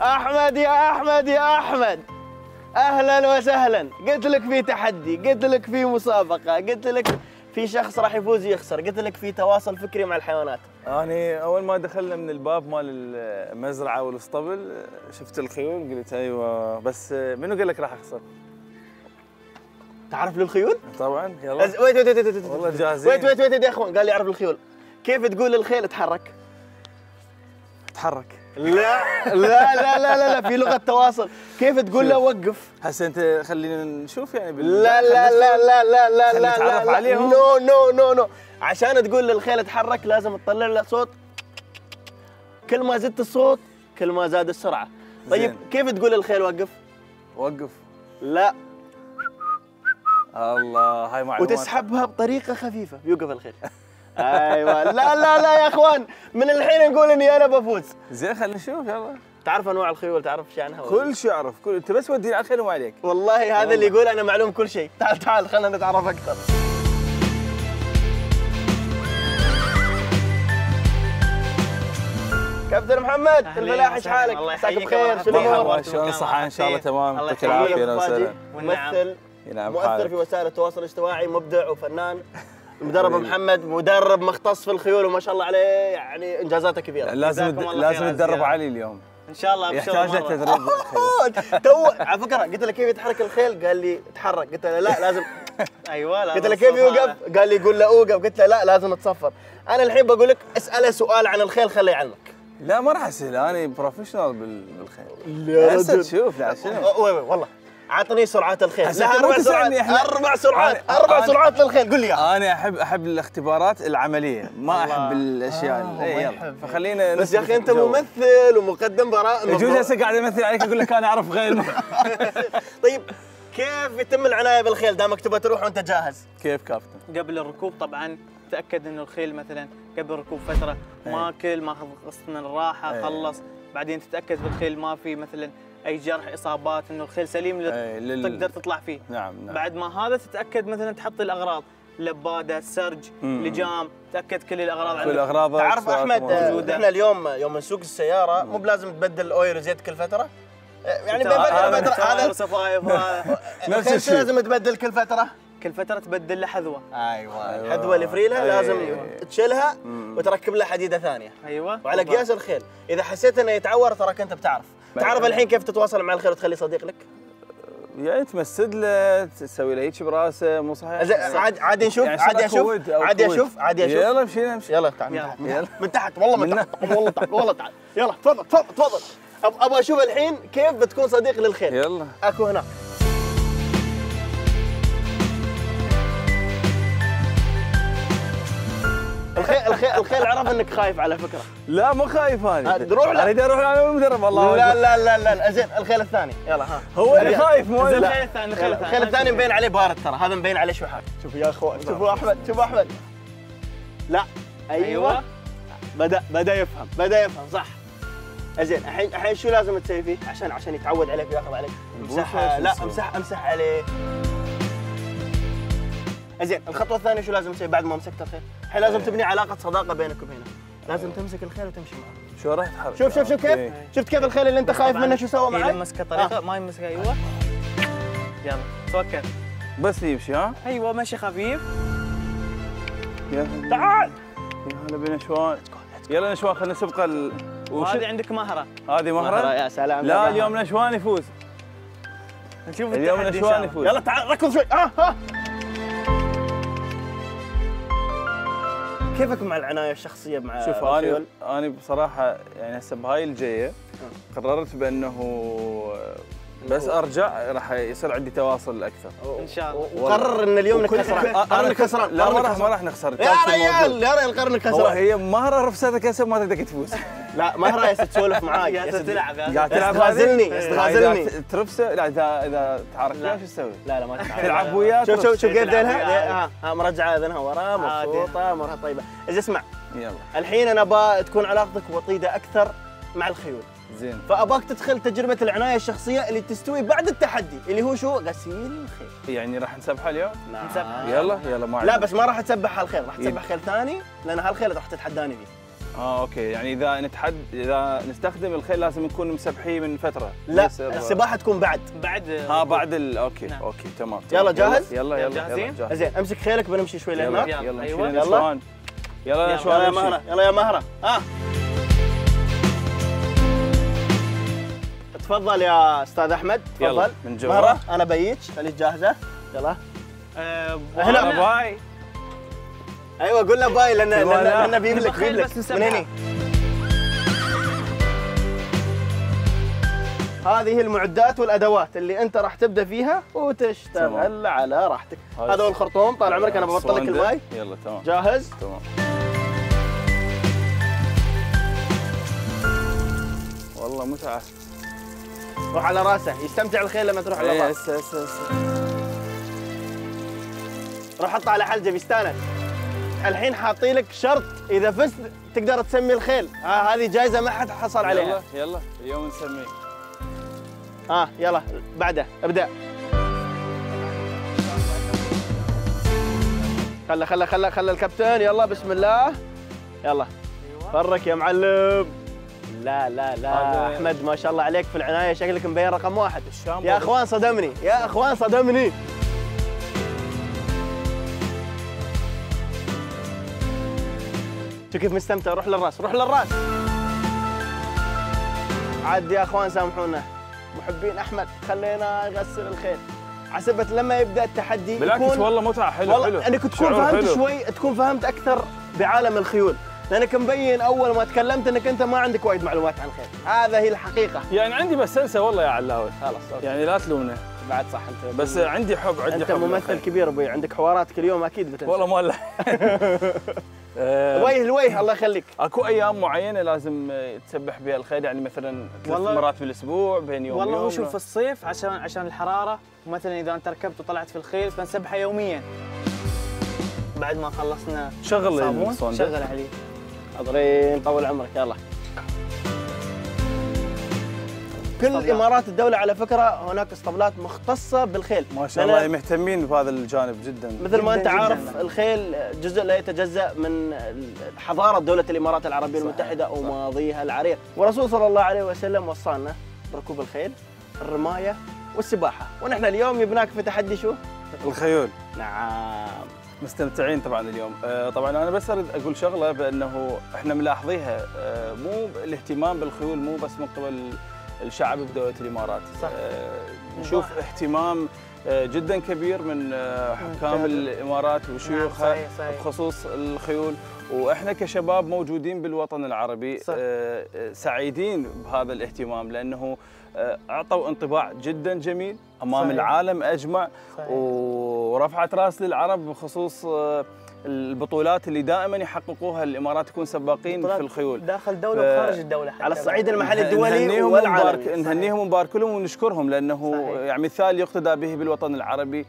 أحمد يا أحمد يا أحمد. أهلا وسهلا. قلت لك في تحدي قلت لك في مسابقة قلت لك في شخص راح يفوز يخسر قلت لك في تواصل فكري مع الحيوانات. أنا أول ما دخلنا من الباب مال المزرعة والاسطبل شفت الخيول قلت أيوة بس منو قال لك راح أخسر؟ تعرف للخيول؟ طبعا يلا. أز- wait wait wait wait والله جاهزين. wait wait wait يا أخوان قال لي يعرف الخيول. كيف تقول للخيل اتحرك تحرك. لا لا لا لا لا, لا في لغه تواصل كيف تقول له وقف هسه أنت خلينا نشوف يعني. لا لا لا لا لا لا لا نتعرف لا عليهم. no no no no عشان تقول للخيل اتحرك لازم تطلع له صوت كل ما زدت الصوت كل ما زاد السرعه طيب. كيف تقول للخيل وقف وقف لا الله هاي معلومات وتسحبها بطريقه خفيفه يوقف الخيل أيوه. لا لا لا يا أخوان. من الحين نقول إني أنا بفوز. زين خلينا نشوف يلا. تعرف أنواع الخيول تعرف إيش عنها ولا؟ كل شيء أعرف. كل أنت بس وديني على الخير وما عليك. والله هذا اللي يقول أنا معلوم كل شيء تعال تعال خلينا نتعرف أكثر. كابتن محمد الفلاح إيش. حالك؟ الله مساك يحييك بخير شو الله الأمور؟ شلون؟ الصحة إن شاء الله تمام. يعطيك. العافية. ممثل مؤثر في وسائل التواصل الاجتماعي مبدع وفنان. المدرب محمد مدرب مختص في الخيول وما شاء الله عليه يعني إنجازاته كبيرة. لازم لازم تدرب. علي اليوم. إن شاء الله يحتاج له. تدريب. تو على فكرة قلت له كيف يتحرك الخيل؟ قال لي اتحرك. قلت له لا لازم. أيوه لا قلت له كيف يوقف؟ قال لي قول له أوقف. قلت له لا لازم تصفر. أنا الحين بقول لك اساله سؤال عن الخيل خليه يعلمك. لا ما راح أسأل. أنا professional بال- بالخيل. لا وي وي والله. عطني سرعات الخيل. مو أربع سرعات. أربع سرعات. أربع سرعات للخيل. قول لي. اياها أنا احب أحب الاختبارات العملية ما أحب الأشياء. آه، إيه، يلا. فخلينا بس يا أخي أنت. ممثل ومقدم براء يجوز هسه قاعد امثل عليك أقول لك أنا أعرف غير طيب كيف يتم العناية بالخيل؟ دامك تبغى تروح وأنت جاهز؟ كيف كابتن؟ قبل الركوب طبعا تأكد إنه الخيل مثلا قبل الركوب فترة ماكل ماخذ قسط من الراحة أي. خلص. بعدين تتأكد بالخيل ما في مثلا أي جرح إصابات إنه الخيل سليم أي، لل- تقدر تطلع فيه نعم نعم بعد ما هذا تتأكد مثلا تحط الأغراض لبادة سرج مم. لجام تأكد كل الأغراض كل عندك اغراضك تعرف أحمد آه، موجودة. إحنا اليوم يوم نسوق السيارة مو بلازم تبدل الاويل وزيت كل فترة؟ آه، يعني بين هذا فتره هذا صفايف. نفس الشيء. لازم تبدل كل فترة؟ كل فترة تبدل له حذوة أيوه أيوة. الحذوه اللي فريلها أي. لازم أيوة. تشيلها مم. وتركب لها حديدة ثانية أيوه وعلى. قياس الخيل إذا حسيت إنه يتعور تراك أنت بتعرف تعرف الحين كيف تتواصل مع الخيل وتخليه صديق لك؟ يعني تمسد له تسوي له هيك براسه مو صحيح. زين، عاد عادي نشوف يعني عادي أشوف عادي. أشوف عادي أشوف. يلا مشينا نمشي يلا تعال من يلا. تحت من. تحت. والله من تحت والله تعال والله تعال. يلا تفضل تفضل تفضل. أبغى أشوف الحين كيف بتكون صديق للخيل يلا. أكو هناك. الخيل الخيل الخيل عرف إنك خايف على فكرة. لا مو خايف أنا روح له. أريد أروح أنا المدرب الله لا. لا لا لا لا. زين الخيل الثاني. يلا ها. هو اللي خايف مو. الخيل الثاني الخيل الثاني. الخيل الثاني مبين عليه بارد ترى. هذا مبين عليه شوي حار شوف يا أخوان شوفوا أحمد شوفوا أحمد. لا. أيوه. أيوه. بدا بدأ يفهم بدأ يفهم صح. زين الحين الحين شو لازم تسوي فيه؟ عشان عشان يتعود عليك وياخذ عليك. امسح لا؟ امسح امسح عليه. زين الخطوة الثانية شو لازم تسوي بعد ما مسكت الخيل الحين لازم إيه. تبني علاقة صداقة بينك وبينه. لازم تمسك الخيل وتمشي معه. شو راح تحرك شوف شوف شوف كيف؟ إيه. شفت كيف الخيل اللي انت خايف منه شو سوى معك يلمسك طريقه ما يمسك أيوه. يلا توكل. بس يمشي ها؟ أيوه مشي خفيف. يا تعال. يا هلا بنشوان يلا نشوان خلينا نسبق ال... وش؟ وهذه عندك مهرة. هذه مهرة؟ يا سلام. لا اليوم نشوان يفوز نشوف اليوم نشوان. يفوز يلا تعال ركض شوي. آه ها كيفك مع العناية الشخصية مع شوف أنا؟ أنا بصراحة يعني هسه بهاي الجاية قررت بأنه بس أرجع راح يصير عندي تواصل أكثر. إن شاء الله. وقرر إن اليوم انك وكل- خسران خسران لا ما راح ما. راح نخسر يا ريال. يا ريال هو خسران هي مهره رفستك هسه ما تقدر تفوز. لا ما راح تسولف معاي يا تلعب يا تلعب تغازلني، هذه؟ تغازلني. إذا ترفسه لا اذا إذا تعارك. وياه شو تسوي؟ لا لا ما تلعب وياه شوف شوف. شوف وياه. ها ها مرجعه اذنها وراه عادي. مبسوطة امورها طيبة إذا اسمع يلا الحين أنا أبغى تكون علاقتك وطيدة أكثر مع الخيول زين فابغاك تدخل تجربة العناية الشخصية اللي تستوي بعد التحدي اللي هو شو غسيل الخيل يعني راح نسبحها اليوم؟ نسبح. يلا يلا ما لا. بس ما راح تسبح هالخيل راح. تسبح خيل ثاني لأن هالخيل راح تتحداني فيه آه okay يعني إذا نتحد إذا نستخدم الخيل لازم نكون مسبحيه من فترة لا السباحة تكون بعد بعد ها بعد ال... okay نعم. okay تمام يلا. جاهز؟ يلا يلا يلا جاهزين؟ جاهز. زين أمسك خيلك بنمشي شوي يلا لهناك يلا. يلا أيوة. يلا. لنشوان. يلا يلا. يا نمشي. مهرة يلا يا مهرة ها تفضل يا أستاذ أحمد يلا، تفضل من جوا. مهرة أنا بيك خليك جاهزة يلا آه،. هلا bye أيوه قول له bye لأن تبغى لأن لا؟ لأن بيملك بيملك. من. هني هذه هي المعدات والأدوات اللي أنت راح تبدأ فيها وتشتغل. على راحتك. هذا هو الخرطوم. طال عمرك أنا ببطل لك. الماي يلا تمام. جاهز؟ تمام. والله متعة. روح على راسه. يستمتع الخيل لما تروح على إيه، راسه هسه روح حطه على حلجة بيستانس. الحين حاطين لك شرط إذا فزت تقدر تسمي الخيل. ها هذه جائزه ما حد حصل عليها. يلا يلا اليوم نسميه. ها يلا بعده ابدأ. خله خله خله خله الكابتن يلا بسم الله. يلا فرك يا معلم. لا لا لا أحمد ما شاء الله عليك في العناية شكلك مبين رقم واحد. يا أخوان صدمني يا أخوان صدمني. شوف كيف مستمتع. روح للراس روح للراس. عاد يا أخوان سامحونا. محبين أحمد خلينا يغسل الخيل. عسبت لما يبدأ التحدي بالعكس يكون والله متعة حلو حلو. والله انك تكون شعور فهمت حلو. شوي تكون فهمت أكثر بعالم الخيول. لأنك مبين أول ما تكلمت إنك أنت ما عندك وايد معلومات عن الخيل. هذا هي الحقيقة. يعني عندي بس انسى والله يا علاوي. خلاص أوكي. يعني لا تلومنا بعد صح أنت بس عندي حب عندي أنت حب ممثل. كبير أبوي عندك حوارات كل يوم أكيد بتنسى. والله ما آه، الوجه الوجه الله يخليك. أكو أيام معينة لازم تسبح بها الخيل يعني مثلا ثلاث مرات بالاسبوع بين يوم والله هو شوف في الصيف عشان عشان الحرارة ومثلا إذا أنت ركبت وطلعت في الخيل فنسبحه يوميا. بعد ما خلصنا شغل صابون الصوندة. شغل عليه. حاضرين طول عمرك يلا. كل إمارات الدولة على فكرة هناك اسطبلات مختصة بالخيل. ما شاء الله مهتمين بهذا الجانب جدا. مثل ما جداً انت عارف جداً. الخيل جزء لا يتجزأ من حضارة دولة الإمارات العربية المتحدة وماضيها العريق. والرسول صلى الله عليه وسلم وصانا بركوب الخيل الرماية والسباحة. ونحن اليوم جبناك في تحدي شو؟ الخيول. نعم. مستمتعين طبعا اليوم. آه، طبعا أنا بس أريد أقول شغلة بأنه إحنا ملاحظيها آه، مو الاهتمام بالخيول مو بس من قبل الشعب بدوله الإمارات صح. آه، نشوف اهتمام آه، جدا كبير من آه، حكام نعم. الإمارات وشيوخها صحيح، صحيح. بخصوص الخيول وإحنا كشباب موجودين بالوطن العربي صح. سعيدين بهذا الاهتمام لأنه أعطوا انطباع جدا جميل أمام صحيح. العالم أجمع صحيح. ورفعت رأس للعرب بخصوص البطولات اللي دائما يحققوها الإمارات يكون سباقين في الخيول. داخل الدولة ف- وخارج الدولة حتى على الصعيد. المحلي الدولي نهنيهم والعالمي نهنيهم ونبارك لهم ونشكرهم لأنه صحيح. يعني مثال يقتدى به بالوطن العربي.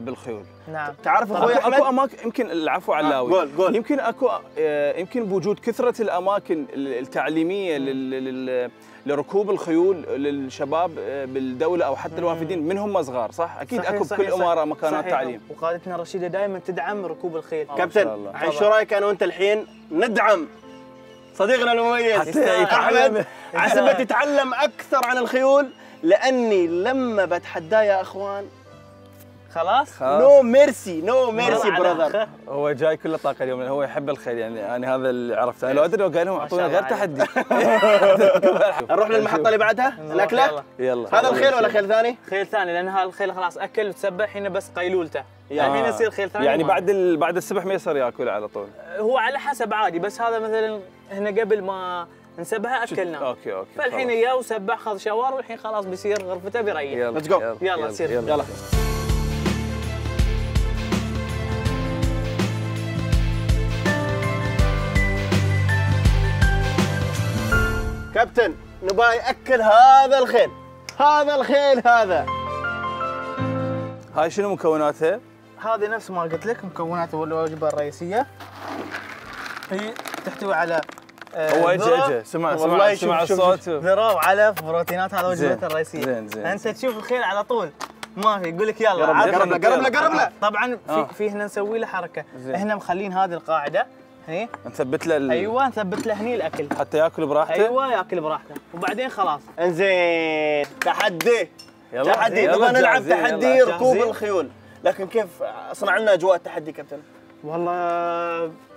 بالخيول. نعم. تعرف أخوي اكو, أحمد؟ أكو اماكن يمكن العفو علاوي قول- قول. يمكن أكو آه، يمكن بوجود كثرة الأماكن التعليمية لل- لل- لركوب الخيول للشباب آه، بالدولة أو حتى الوافدين من هم صغار صح؟ أكيد صحيح، أكو صحيح، بكل. أمارة مكانات صحيح. تعليم. وقادتنا رشيده دائما تدعم ركوب الخيل. كابتن. الحين شو رأيك أنا وأنت الحين؟ ندعم صديقنا المميز. حتى أحمد يتعلم. عسبه تتعلم أكثر عن الخيول لأني لما بتحداه يا أخوان خلاص. no mercy no mercy brother. هو جاي كله طاقه اليوم لأنه هو يحب الخيل يعني أنا هذا اللي عرفته. أنا لو أدري لو قال لهم أعطونا غير تحدي. نروح للمحطة اللي بعدها؟ الأكلة؟ يلا. هذا الخيل ولا خيل ثاني؟ خيل ثاني لأن هذا الخيل خلاص أكل وتسبح هنا بس قيلولته. يعني الحين آه. يصير خيل ثاني يعني بعد ال... بعد السبح ما يصير ياكل على طول. هو على حسب عادي بس هذا مثلا هنا قبل ما نسبها اكلناه okay okay فالحين. جاء وسبح خذ شاور والحين خلاص بيصير غرفته بيريح. يلا Let's go. يلا، سير. يلا. كابتن نبغى يأكل هذا الخيل. هذا الخيل هذا. هاي شنو مكوناتها؟ هذه نفس ما قلت لك مكونات الوجبة الرئيسية. هي تحتوي على آه، هو اجى ذرة- اجى سمع سمع سمع الصوت. ذرة وعلف بروتينات هذا وجبته الرئيسية. زين، زين، انت. تشوف الخيل على طول. ما في يقول لك يلا قرب له قرب له قرب له. طبعا في آه. في هنا نسوي له حركة. إحنا مخلين هذه القاعدة هني نثبت له ال- أيوه نثبت له هني الأكل. حتى يأكل براحته. أيوه يأكل براحته. وبعدين خلاص. انزين. تحدي. يلا تحدي. نبغى نلعب تحدي. ركوب؟ الخيول. لكن كيف؟ اصنع لنا أجواء التحدي كابتن. والله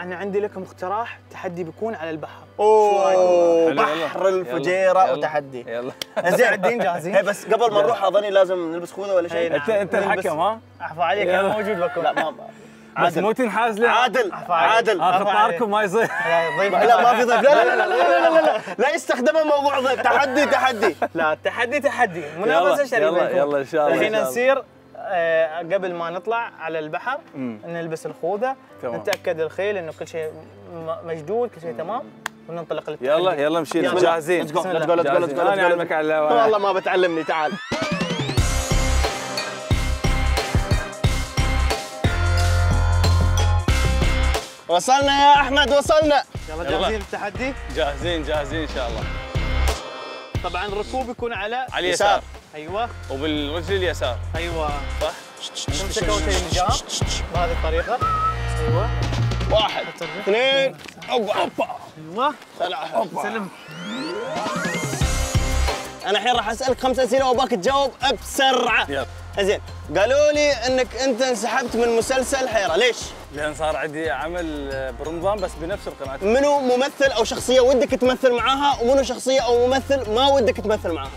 أنا عندي لكم اقتراح. تحدي بيكون على البحر. أوه. بحر الفجيرة يلا. وتحدي. يلا. مستعدين جاهزين؟ هي بس قبل ما نروح أظني لازم نلبس خوذة ولا شيء. نعم. انت أنت الحكم ها؟ اعفو عليك. أنا موجود بكم. لا ما عادل مو تنحاز لي عادل عادل اخطاركم ما يصير لا ما في ضيف لا لا لا لا لا لا لا يستخدمه موضوع ضيف تحدي تحدي لا تحدي تحدي منافسه شريفه يلا يلا ان شاء الله الحين نصير قبل ما نطلع على البحر نلبس الخوذه نتاكد الخيل انه كل شيء مشدود كل شيء تمام وننطلق للتحدي يلا يلا مشينا جاهزين لا تقول لا تقول لا جو أنا علمك على والله ما بتعلمني تعال وصلنا يا أحمد وصلنا. يلا. جاهزين للتحدي؟ جاهزين جاهزين إن شاء الله. طبعا الركوب يكون على على يسار. اليسار أيوه. وبالرجل اليسار. أيوه. صح؟ نمسك اول شيء النجام بهذه الطريقة. أيوه. واحد اثنين. أوبا. أيوه. ثلاثة سلم. أنا الحين راح أسألك خمس أسئلة وأباك تجاوب بسرعة. يلا. زين. قالوا لي إنك أنت انسحبت من مسلسل حيرة. ليش؟ لأن صار عندي عمل برمضان بس بنفس القناة. منو ممثل أو شخصية ودك تمثل معاها ومنو شخصية أو ممثل ما ودك تمثل معاها؟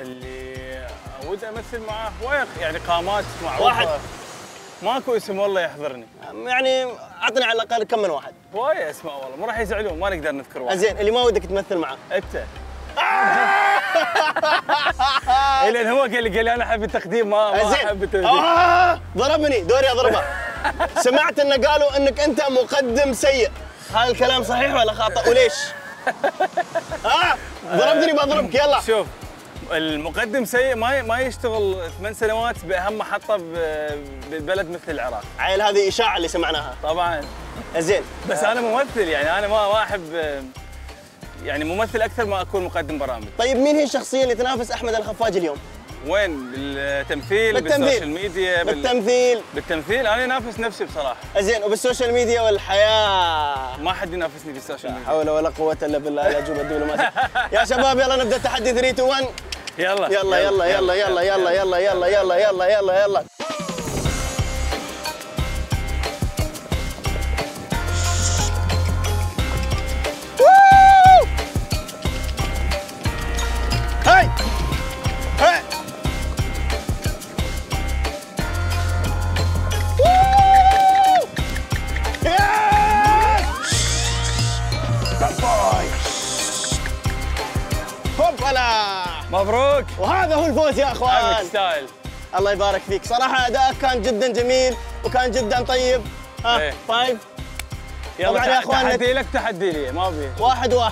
اللي ودي أمثل معاه هواية يعني قامات معروفة. واحد. ماكو اسم والله يحضرني. يعني أعطني على الأقل كم من واحد. هواية أسماء والله مو راح يزعلون ما نقدر نذكر واحد. زين اللي ما ودك تمثل معاه. أنت. إيه، لأن هو قال لي قال لي أنا أحب التقديم ما ما أحب التمثيل آه ضربني دوري أضربه. سمعت انه قالوا إنك أنت مقدم سيء. هذا الكلام صحيح ولا خاطئ وليش؟ آه ضربتني بضربك يلا. شوف المقدم سيء ما ما يشتغل ثمان سنوات بأهم محطة ببلد مثل العراق. عيل هذه إشاعة اللي سمعناها. طبعا. زين. بس أنا ممثل يعني أنا ما ما أحب يعني ممثل أكثر ما أكون مقدم برامج. طيب مين هي الشخصية اللي تنافس أحمد الخفاجي اليوم؟ وين؟ بالتمثيل بالتمثيل. بالسوشيال ميديا بال... بالتمثيل. بالتمثيل. أنا انافس نفسي بصراحة. زين وبالسوشيال ميديا والحياة. ما حد ينافسني بالسوشيال ميديا. لا حول ولا قوة إلا بالله. يا جوب الدبلوماسي يا شباب يلا نبدأ التحدي. 3 2 1 يلا. يلا يلا يلا. يلا يلا يلا يلا يلا يلا يلا يلا. مبروك وهذا هو الفوز يا أخوان. style. الله يبارك فيك. صراحة ادائك كان جدا جميل وكان جدا طيب. ها. five يلا طبعاً يا أخوان، تحدي لك تحدي لي. ما أبي. واحد واحد.